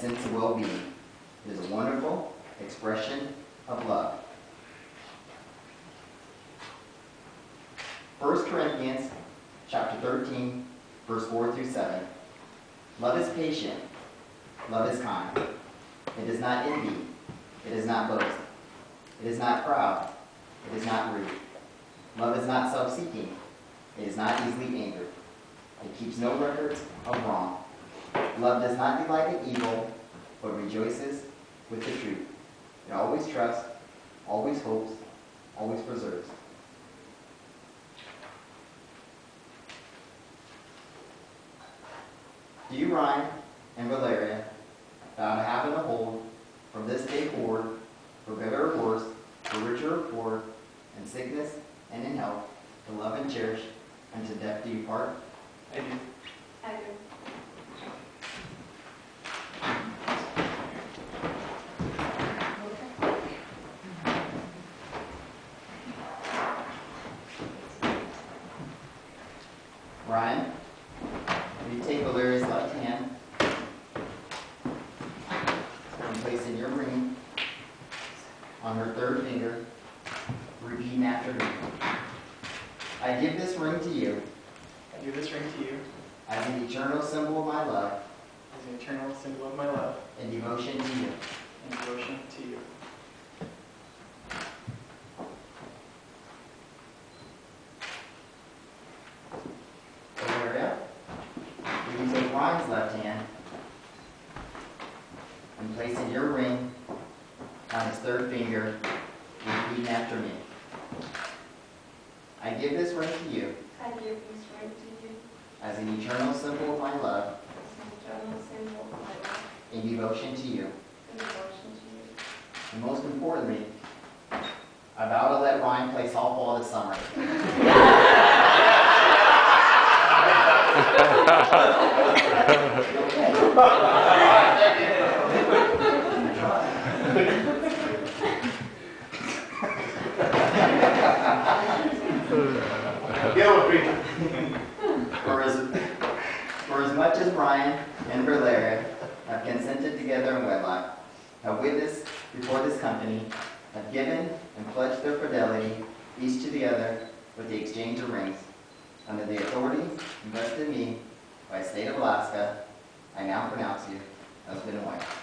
sense of well-being. It is a wonderful expression of love. 1 Corinthians chapter 13, verse 4 through 7. Love is patient. Love is kind. It does not envy. It does not boast. It is not proud. It is not rude. Love is not self-seeking. It is not easily angered. It keeps no records of wrong. Love does not delight in evil, but rejoices with the truth. It always trusts, always hopes, always preserves. Do you, Ryan and Valeria, vow to have and to hold from this day forward, for better or worse, for richer or poorer, in sickness and in health, to love and cherish, and to death do you part? I do. I do. Ryan, will you take Valeria's left hand and place in your ring on her third finger, repeating after me. I give this ring to you I give this ring to you as an eternal symbol of my love as an eternal symbol of my love and devotion to you. and devotion to you. Valeria, you take Ryan's left hand and place in your ring on his third finger, repeating after me. I give this ring to you I give this ring to you as an eternal symbol of my love as an eternal symbol of my love and devotion to you. and devotion to you. And most importantly, I vow to let Ryan play softball this summer. For as, as Brian and Valeria have consented together in wedlock, have witnessed before this company, have given and pledged their fidelity each to the other with the exchange of rings, under the authority invested in me by the state of Alaska, I now pronounce you husband and wife.